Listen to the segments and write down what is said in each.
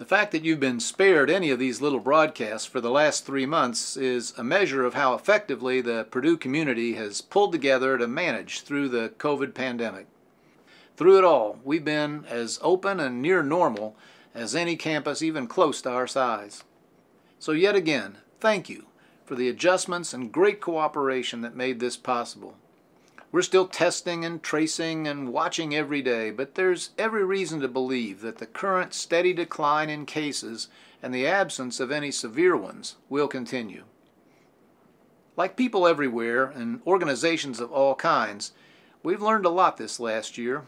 The fact that you've been spared any of these little broadcasts for the last three months is a measure of how effectively the Purdue community has pulled together to manage through the COVID pandemic. Through it all, we've been as open and near normal as any campus even close to our size. So, yet again, thank you for the adjustments and great cooperation that made this possible. We're still testing and tracing and watching every day, but there's every reason to believe that the current steady decline in cases and the absence of any severe ones will continue. Like people everywhere and organizations of all kinds, we've learned a lot this last year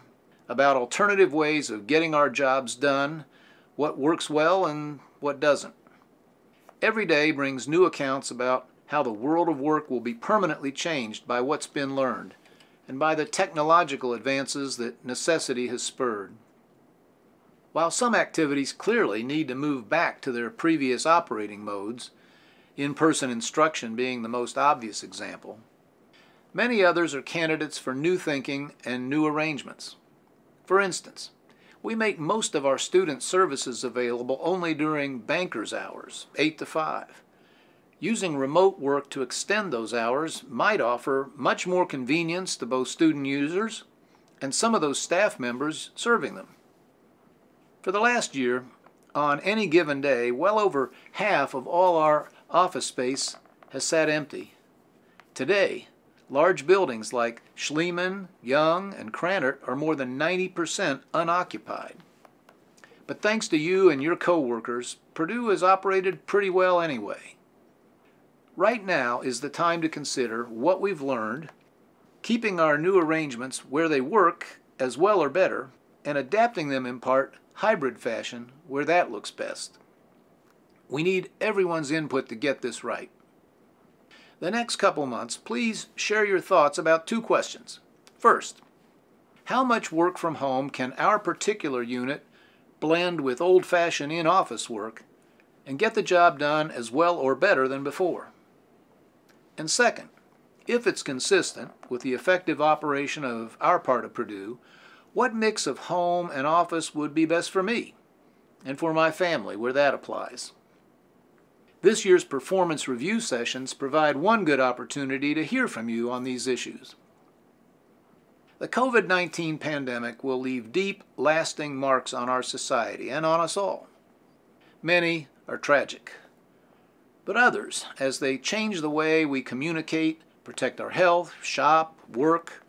about alternative ways of getting our jobs done, what works well and what doesn't. Every day brings new accounts about how the world of work will be permanently changed by what's been learned and by the technological advances that necessity has spurred. While some activities clearly need to move back to their previous operating modes, in-person instruction being the most obvious example, many others are candidates for new thinking and new arrangements. For instance, we make most of our student services available only during banker's hours, 8 to 5. Using remote work to extend those hours might offer much more convenience to both student users and some of those staff members serving them. For the last year, on any given day, well over half of all our office space has sat empty. Today, large buildings like Schleman, Young, and Krannert are more than 90% unoccupied. But thanks to you and your coworkers, Purdue has operated pretty well anyway. Right now is the time to consider what we've learned, keeping our new arrangements where they work as well or better, and adapting them in part hybrid fashion where that looks best. We need everyone's input to get this right. The next couple months, please share your thoughts about two questions. First, how much work from home can our particular unit blend with old-fashioned in-office work and get the job done as well or better than before? And second, if it's consistent with the effective operation of our part of Purdue, what mix of home and office would be best for me and for my family where that applies? This year's performance review sessions provide one good opportunity to hear from you on these issues. The COVID-19 pandemic will leave deep, lasting marks on our society and on us all. Many are tragic but others as they change the way we communicate, protect our health, shop, work,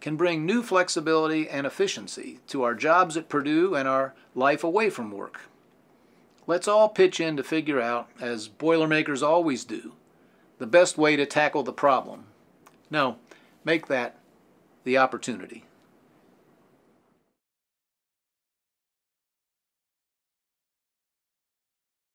can bring new flexibility and efficiency to our jobs at Purdue and our life away from work. Let's all pitch in to figure out, as Boilermakers always do, the best way to tackle the problem. No, make that the opportunity.